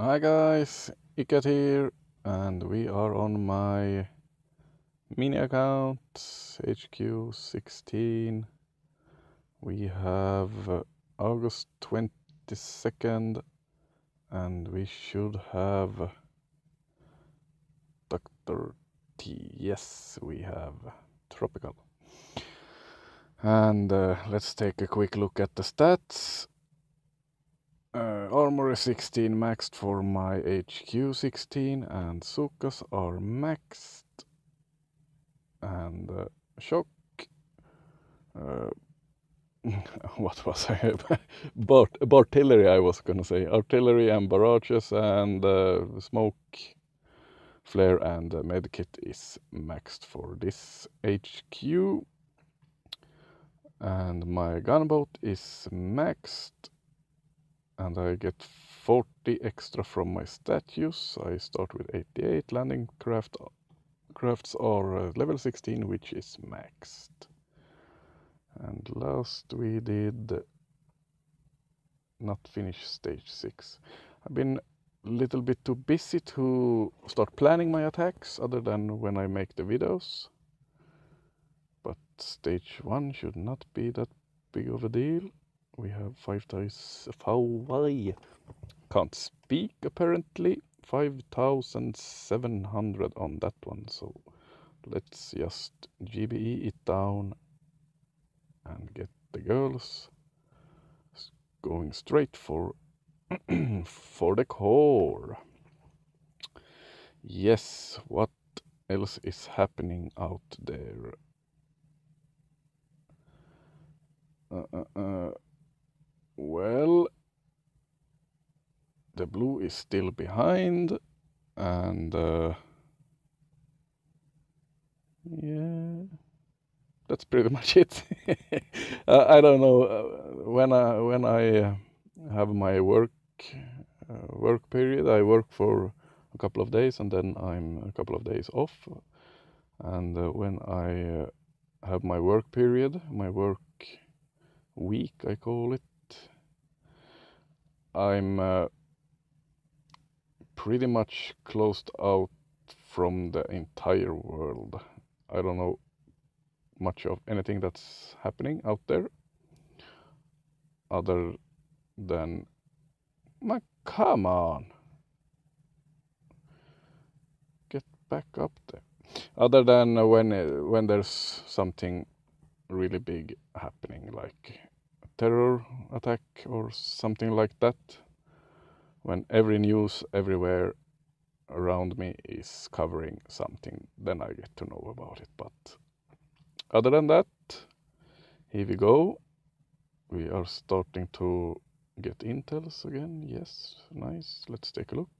Hi guys, Icket here, and we are on my mini account HQ16. We have uh, August 22nd, and we should have Dr. T. Yes, we have Tropical. And uh, let's take a quick look at the stats. Uh, armory 16 maxed for my HQ 16 and Zookas are maxed. And uh, shock. Uh, what was I? Bart- artillery, I was gonna say. Artillery and barrages and uh, smoke, flare and uh, medkit is maxed for this HQ. And my gunboat is maxed and I get 40 extra from my statues. I start with 88. Landing craft crafts are uh, level 16, which is maxed. And last we did not finish stage 6. I've been a little bit too busy to start planning my attacks other than when I make the videos. But stage 1 should not be that big of a deal we have five times five can't speak apparently. 5700 on that one so let's just gbe it down and get the girls going straight for for the core. Yes what else is happening out there? Uh, uh, uh. Well, the blue is still behind, and uh, yeah, that's pretty much it. uh, I don't know uh, when I when I uh, have my work uh, work period. I work for a couple of days, and then I'm a couple of days off. And uh, when I have my work period, my work week, I call it I'm uh, pretty much closed out from the entire world. I don't know much of anything that's happening out there other than my come on get back up there other than when when there's something really big happening like terror attack or something like that when every news everywhere around me is covering something then i get to know about it. But other than that here we go. We are starting to get intels again. Yes nice. Let's take a look.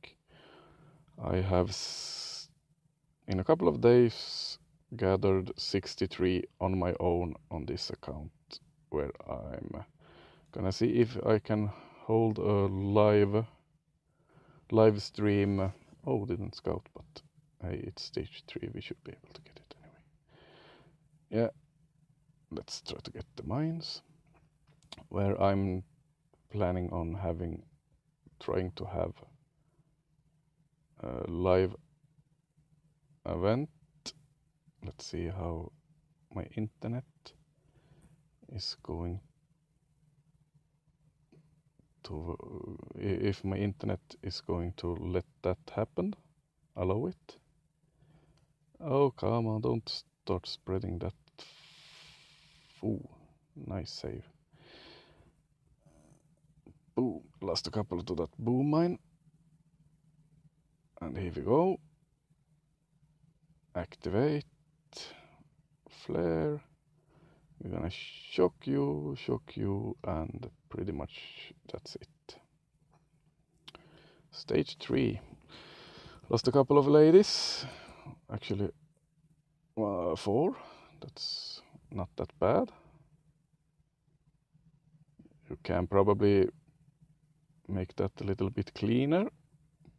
I have in a couple of days gathered 63 on my own on this account where I'm gonna see if I can hold a live live stream. Oh, didn't scout, but hey, it's stage three. We should be able to get it anyway. Yeah, let's try to get the mines where I'm planning on having trying to have a live event. Let's see how my internet is going to if my internet is going to let that happen allow it? Oh come on don't start spreading that Ooh, nice save. Boom lost a couple to that boom mine. And here we go. Activate. Flare we're gonna shock you, shock you, and pretty much that's it. Stage 3. Lost a couple of ladies. Actually, uh, four. That's not that bad. You can probably make that a little bit cleaner,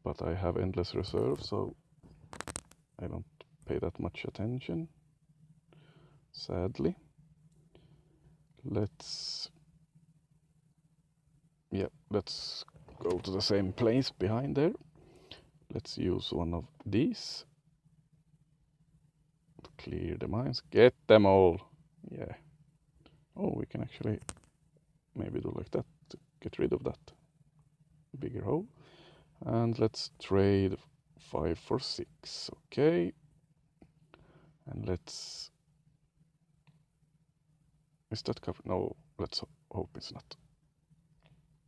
but I have endless reserve, so I don't pay that much attention, sadly let's yeah let's go to the same place behind there. Let's use one of these clear the mines. Get them all. Yeah. Oh, we can actually maybe do like that to get rid of that bigger hole. And let's trade five for six. Okay. And let's. Is that covered? No, let's hope it's not.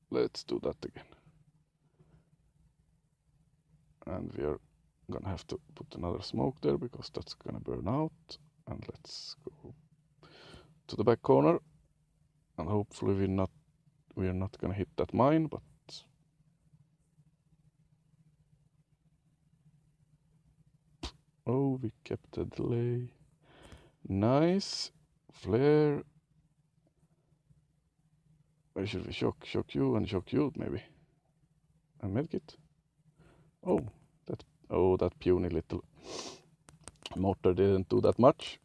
Let's do that again. And we are gonna have to put another smoke there because that's gonna burn out. And let's go to the back corner. And hopefully we're not we're not gonna hit that mine, but Oh, we kept the delay. Nice. Flare. Where should we shock? Shock you and shock you, maybe. And medkit. Oh, that oh that puny little mortar didn't do that much.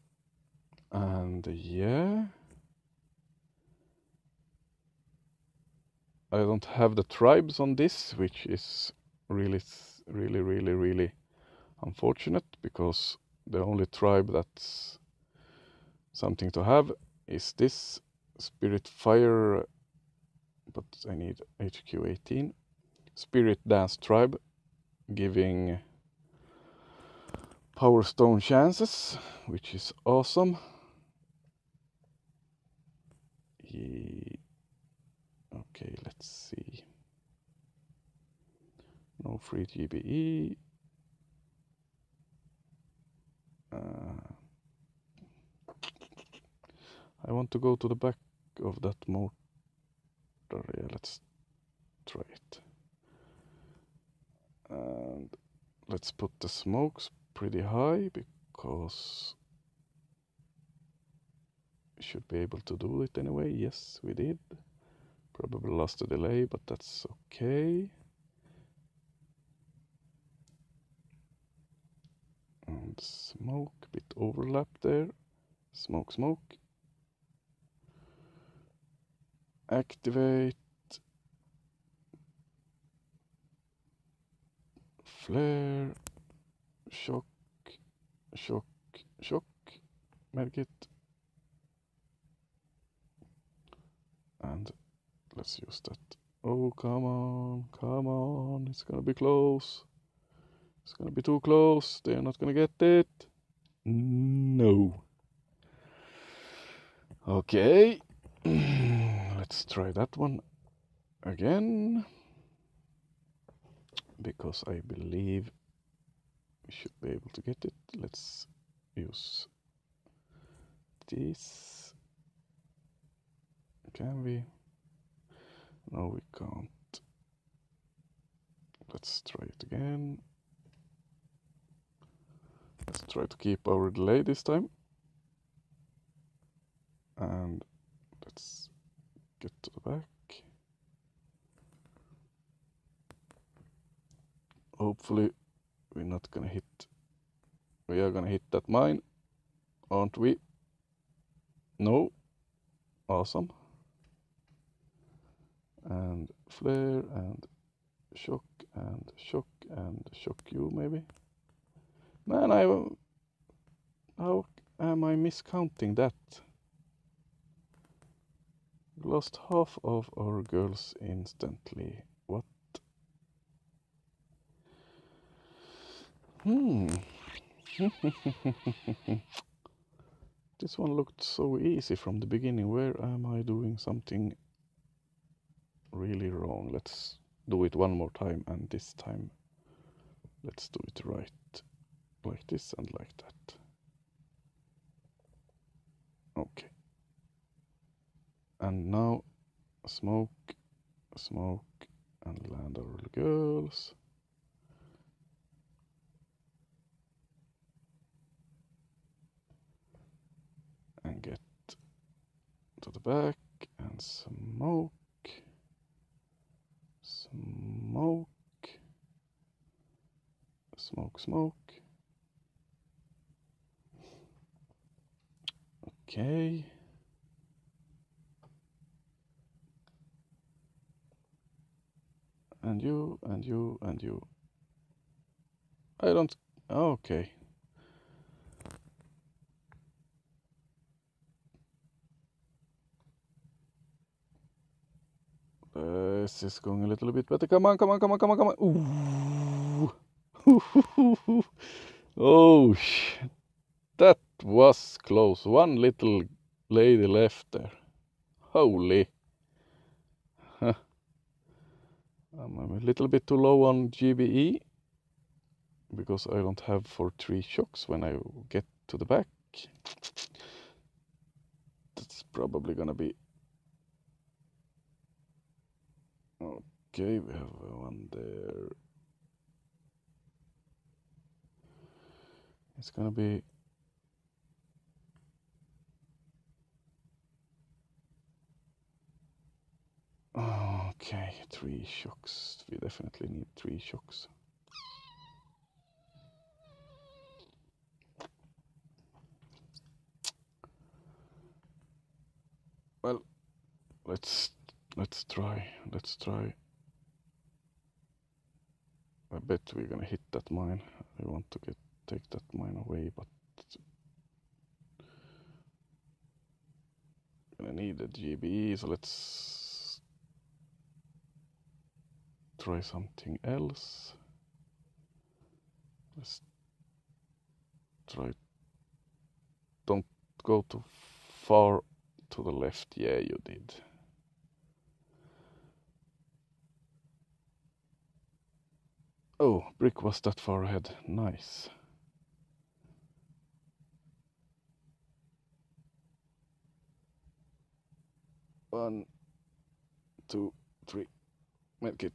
And yeah. I don't have the tribes on this, which is really, really, really, really unfortunate because the only tribe that's something to have is this Spirit Fire, but I need HQ 18. Spirit Dance Tribe, giving Power Stone chances, which is awesome. Okay, let's see. No free GBE. Uh, I want to go to the back of that mortar. Yeah, let's try it. And let's put the smokes pretty high because we should be able to do it anyway. Yes, we did. Probably lost a delay, but that's okay. and smoke, a bit overlap there. Smoke, smoke. Activate. Flare. Shock. Shock. Shock. Medkit. And let's use that. Oh, come on, come on, it's gonna be close. It's gonna be too close. They're not gonna get it. No. Okay. Let's try that one again. Because I believe we should be able to get it. Let's use this. Can we? No, we can't. Let's try it again. Let's try to keep our delay this time. And let's get to the back. Hopefully we're not gonna hit, we are gonna hit that mine, aren't we? No, awesome. And flare and shock and shock and shock you maybe. Man, I. How am I miscounting that? Lost half of our girls instantly. What? Hmm. this one looked so easy from the beginning. Where am I doing something really wrong? Let's do it one more time, and this time let's do it right like this and like that. Okay. And now smoke, smoke, and land our girls. And get to the back and smoke, smoke, smoke, smoke. Okay. And you and you and you. I don't. Okay. This is going a little bit better. Come on, come on, come on, come on, come on. Ooh. oh, that was close. One little lady left there. Holy. I'm a little bit too low on GBE because I don't have for three shocks when I get to the back. That's probably gonna be okay. We have one there. It's gonna be oh, Okay, three shocks. We definitely need three shocks. Well, let's let's try. Let's try. I bet we're gonna hit that mine. I want to get take that mine away, but gonna need a GBE, so let's try something else. Let's try. Don't go too far to the left. Yeah, you did. Oh, brick was that far ahead. Nice. One, two, three. Medkit.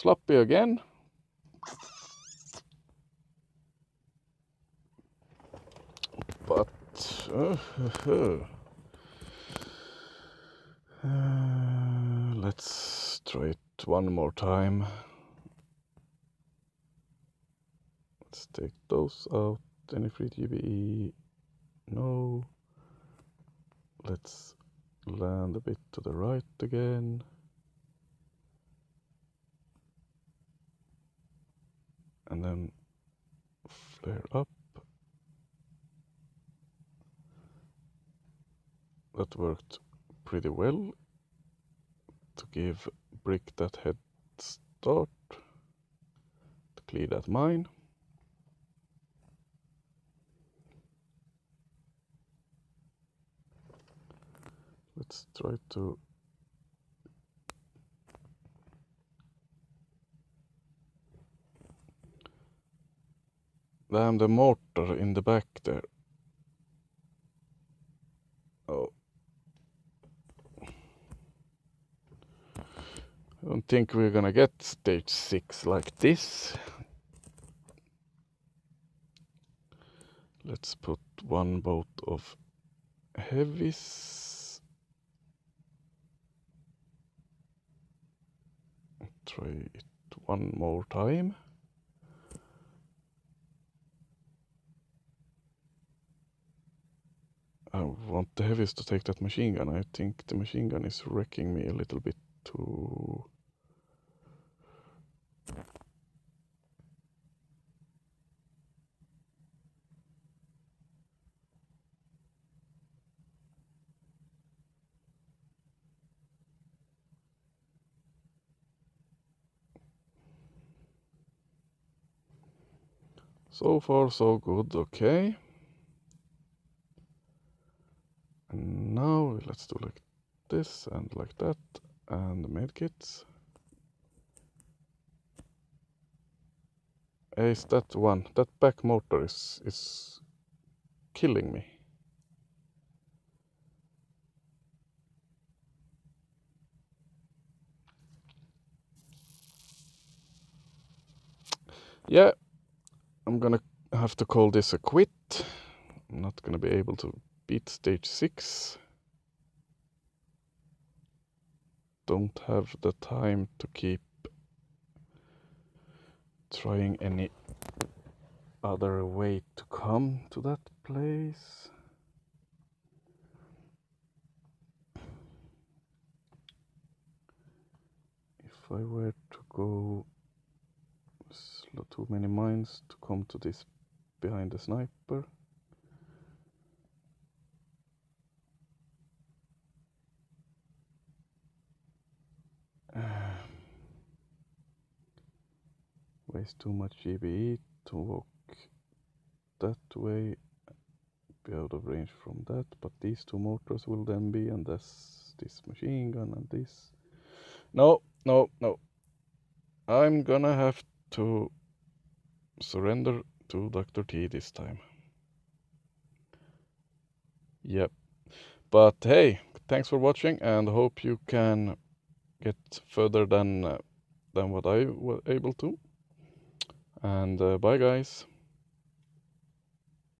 Sloppy again. But uh, uh, let's try it one more time. Let's take those out. Any free GBE? No. Let's land a bit to the right again. And then flare up. That worked pretty well to give Brick that head start to clear that mine. Let's try to Damn the mortar in the back there. Oh. I don't think we're gonna get stage 6 like this. Let's put one boat of heavies. Try it one more time. Want the heavies to take that machine gun. I think the machine gun is wrecking me a little bit too. So far, so good. Okay. And now let's do like this and like that and the medkits. Is that one? That back mortar is is killing me. Yeah, I'm gonna have to call this a quit. I'm not gonna be able to beat stage 6. Don't have the time to keep trying any other way to come to that place. If I were to go too many mines to come to this behind the sniper. waste too much GBE to walk that way. Be out of range from that. But these two mortars will then be and this this machine gun and this. No no no. I'm gonna have to surrender to Dr. T this time. Yep. But hey thanks for watching and hope you can get further than uh, than what I was able to. And uh, bye guys